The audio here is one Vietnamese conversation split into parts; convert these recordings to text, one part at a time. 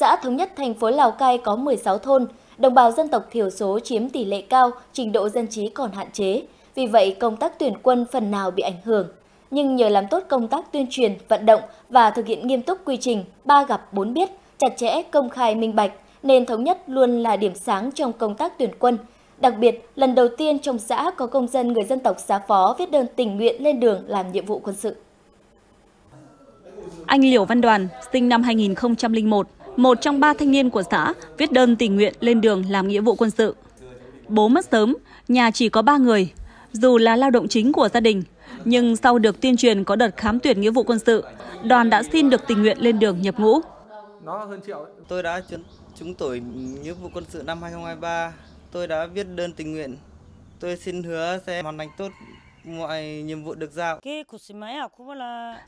xã Thống Nhất thành phố Lào Cai có 16 thôn, đồng bào dân tộc thiểu số chiếm tỷ lệ cao, trình độ dân trí còn hạn chế. Vì vậy, công tác tuyển quân phần nào bị ảnh hưởng. Nhưng nhờ làm tốt công tác tuyên truyền, vận động và thực hiện nghiêm túc quy trình ba gặp bốn biết, chặt chẽ, công khai, minh bạch, nên Thống Nhất luôn là điểm sáng trong công tác tuyển quân. Đặc biệt, lần đầu tiên trong xã có công dân người dân tộc xá phó viết đơn tình nguyện lên đường làm nhiệm vụ quân sự. Anh Liễu Văn Đoàn, sinh năm 2001, một trong ba thanh niên của xã, viết đơn tình nguyện lên đường làm nghĩa vụ quân sự. Bố mất sớm, nhà chỉ có ba người. Dù là lao động chính của gia đình, nhưng sau được tuyên truyền có đợt khám tuyển nghĩa vụ quân sự, đoàn đã xin được tình nguyện lên đường nhập ngũ. Tôi đã trúng tuổi nghĩa vụ quân sự năm 2023. Tôi đã viết đơn tình nguyện. Tôi xin hứa sẽ hoàn thành tốt mọi nhiệm vụ được giao.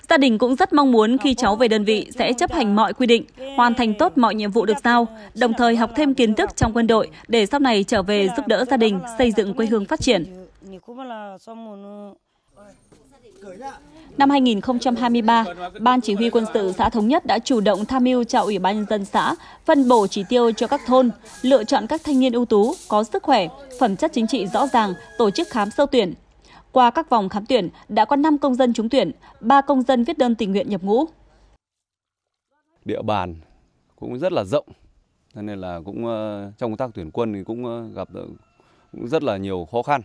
Gia đình cũng rất mong muốn khi cháu về đơn vị sẽ chấp hành mọi quy định, hoàn thành tốt mọi nhiệm vụ được giao, đồng thời học thêm kiến thức trong quân đội để sau này trở về giúp đỡ gia đình, xây dựng quê hương phát triển. Năm 2023, Ban Chỉ huy quân sự xã Thống Nhất đã chủ động tham mưu cho Ủy ban nhân dân xã phân bổ chỉ tiêu cho các thôn, lựa chọn các thanh niên ưu tú, có sức khỏe, phẩm chất chính trị rõ ràng, tổ chức khám sâu tuyển, qua các vòng khám tuyển, đã có 5 công dân trúng tuyển, 3 công dân viết đơn tình nguyện nhập ngũ. Địa bàn cũng rất là rộng, cho nên là cũng ờ, trong công tác tuyển quân thì cũng ờ, gặp cũng rất là nhiều khó khăn.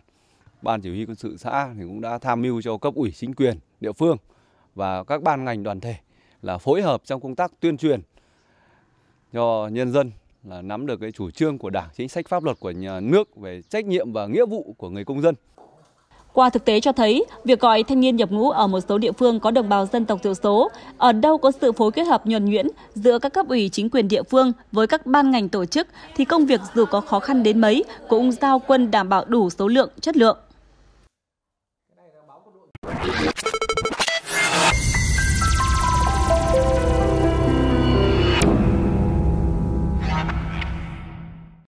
Ban chỉ huy quân sự xã thì cũng đã tham mưu cho cấp ủy chính quyền địa phương và các ban ngành đoàn thể là phối hợp trong công tác tuyên truyền cho nhân dân là nắm được cái chủ trương của Đảng, chính sách pháp luật của nhà nước về trách nhiệm và nghĩa vụ của người công dân. Qua thực tế cho thấy, việc gọi thanh niên nhập ngũ ở một số địa phương có đồng bào dân tộc thiểu số, ở đâu có sự phối kết hợp nhuần nhuyễn giữa các cấp ủy chính quyền địa phương với các ban ngành tổ chức thì công việc dù có khó khăn đến mấy cũng giao quân đảm bảo đủ số lượng, chất lượng.